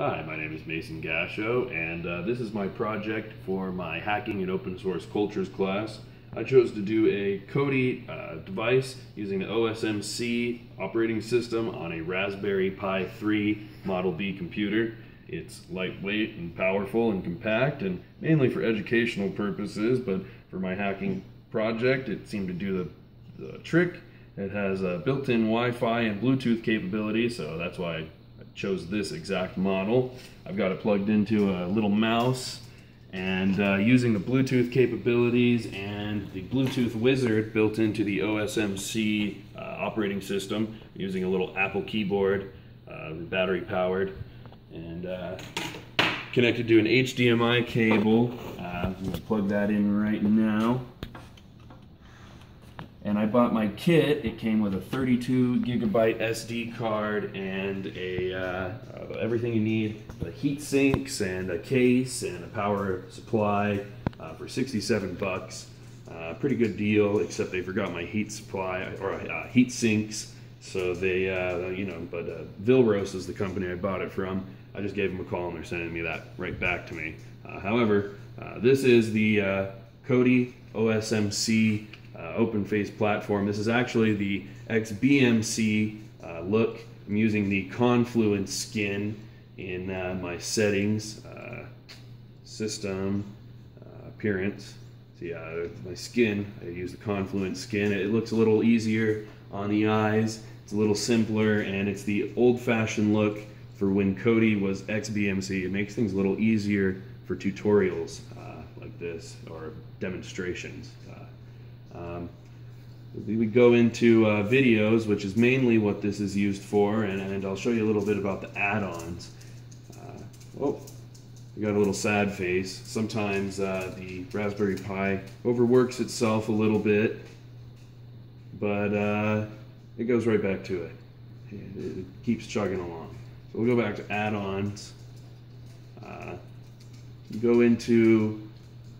Hi, my name is Mason Gasho, and uh, this is my project for my Hacking and Open Source Cultures class. I chose to do a Kodi uh, device using the OSMC operating system on a Raspberry Pi 3 Model B computer. It's lightweight and powerful and compact, and mainly for educational purposes, but for my hacking project, it seemed to do the, the trick. It has a built-in Wi-Fi and Bluetooth capability, so that's why chose this exact model. I've got it plugged into a little mouse and uh, using the Bluetooth capabilities and the Bluetooth wizard built into the OSMC uh, operating system using a little Apple keyboard, uh, battery powered and uh, connected to an HDMI cable. Uh, I'm to plug that in right now and I bought my kit. It came with a 32 gigabyte SD card and a uh, everything you need: the heat sinks and a case and a power supply uh, for 67 bucks. Uh, pretty good deal, except they forgot my heat supply or uh, heat sinks. So they, uh, you know, but uh, Vilros is the company I bought it from. I just gave them a call and they're sending me that right back to me. however, this is the Kodi OSMC uh, open face platform. This is actually the XBMC uh, look. I'm using the Confluence skin in uh, my settings, uh, system, uh, appearance. So yeah, my skin, I use the Confluence skin. It looks a little easier on the eyes. It's a little simpler and it's the old-fashioned look for when Kodi was XBMC. It makes things a little easier for tutorials uh, like this or demonstrations. Um, we go into uh, videos, which is mainly what this is used for, and, and I'll show you a little bit about the add-ons. Uh, oh, we got a little sad face. Sometimes uh, the Raspberry Pi overworks itself a little bit, but uh, it goes right back to it. it. It keeps chugging along. So we'll go back to add-ons. Uh, go into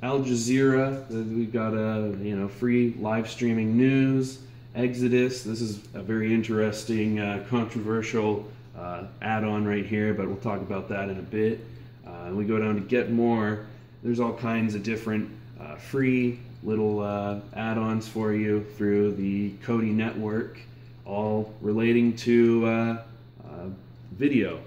Al Jazeera, we've got a you know free live streaming news. Exodus, this is a very interesting, uh, controversial uh, add-on right here, but we'll talk about that in a bit. Uh, we go down to Get More. There's all kinds of different uh, free little uh, add-ons for you through the Kodi network, all relating to uh, video.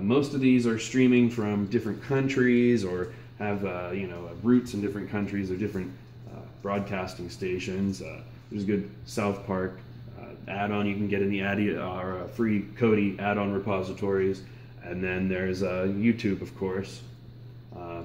most of these are streaming from different countries or have uh, you know roots in different countries or different uh, broadcasting stations. Uh, there's a good South Park uh, add-on you can get in the ad- or uh, free Kodi add-on repositories, and then there's YouTube, of course.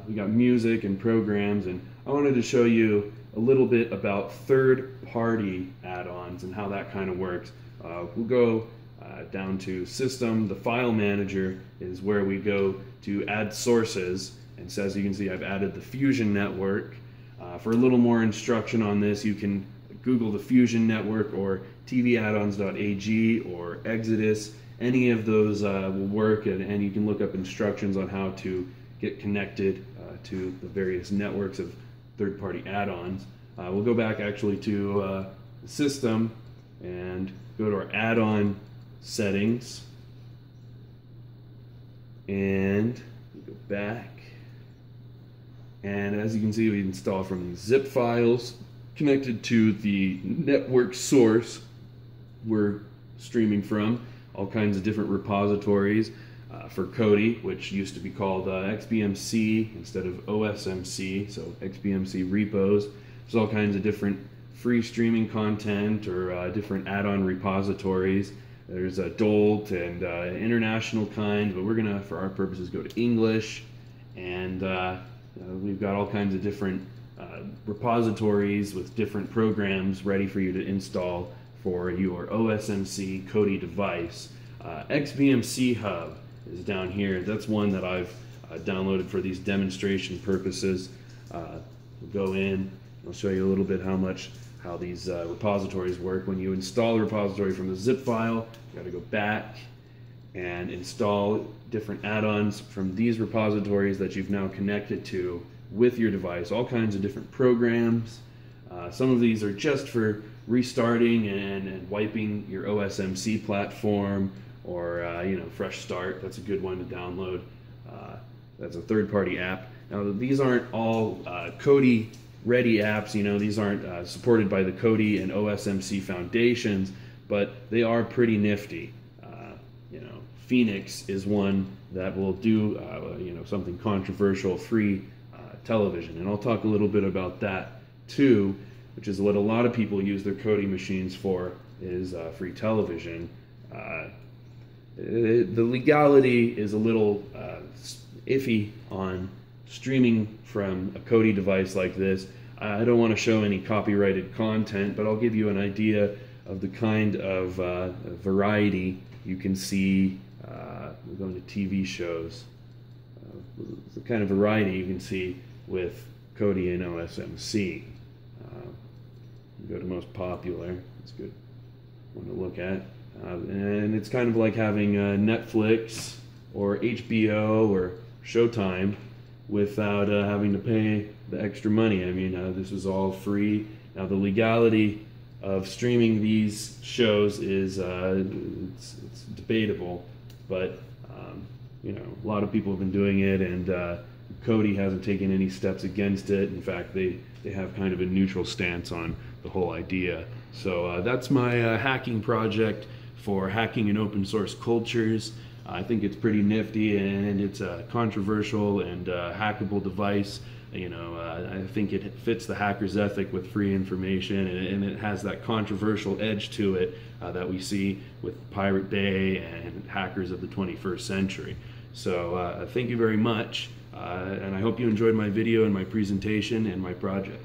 we got music and programs, and I wanted to show you a little bit about third-party add-ons and how that kind of works. we'll go uh, down to system. The file manager is where we go to add sources and so as you can see, I've added the Fusion Network. Uh, for a little more instruction on this, you can Google the Fusion Network or tvaddons.ag or Exodus. Any of those uh, will work, and, and, you can look up instructions on how to get connected uh, to the various networks of third-party add-ons. Uh, we'll go back actually to uh, the system and go to our add-on settings, and go back and as you can see, we install from zip files connected to the network source we're streaming from. All kinds of different repositories uh, for Kodi, which used to be called uh, XBMC instead of OSMC, so XBMC repos. There's all kinds of different free streaming content or uh, different add-on repositories. There's a Dolt and uh, international kind, but we're gonna, for our purposes, go to English and uh, we've got all kinds of different uh, repositories with different programs ready for you to install for your OSMC Kodi device. Uh, XBMC Hub is down here. That's one that I've uh, downloaded for these demonstration purposes. Uh, we'll go in, I'll show you a little bit how much how these uh, repositories work. When you install a repository from the zip file, you got to go back and install different add-ons from these repositories that you've now connected to with your device, all kinds of different programs. Uh, some of these are just for restarting and, and wiping your OSMC platform or uh, you know fresh start. That's a good one to download. Uh, that's a third-party app. Now these aren't all uh, Kodi ready apps. You know these aren't uh, supported by the Kodi and OSMC foundations, but they are pretty nifty. You know, Phoenix is one that will do uh, you know something controversial, free uh, television, and I'll talk a little bit about that too, which is what a lot of people use their Kodi machines for is uh, free television. Uh, the legality is a little uh, iffy on streaming from a Kodi device like this. I don't want to show any copyrighted content, but I'll give you an idea of the kind of uh, variety you can see. Uh, we're going to TV shows. Uh, the kind of variety you can see with Kodi and OSMC. Uh, go to most popular. That's good one to look at. Uh, and it's kind of like having uh, Netflix or HBO or Showtime without having to pay the extra money. I mean, this is all free. Now, the legality of streaming these shows is uh, it's, it's, debatable, but um, you know, a lot of people have been doing it, and uh, Kodi hasn't taken any steps against it. In fact, they they have kind of a neutral stance on the whole idea. So uh, that's my uh, hacking project for hacking in open source cultures. I think it's pretty nifty and it's a controversial and uh, hackable device. You know, uh, I think it fits the hacker's ethic with free information and, and it has that controversial edge to it uh, that we see with Pirate Bay and hackers of the 21st century. So uh, thank you very much. Uh, and I hope you enjoyed my video and my presentation and my project.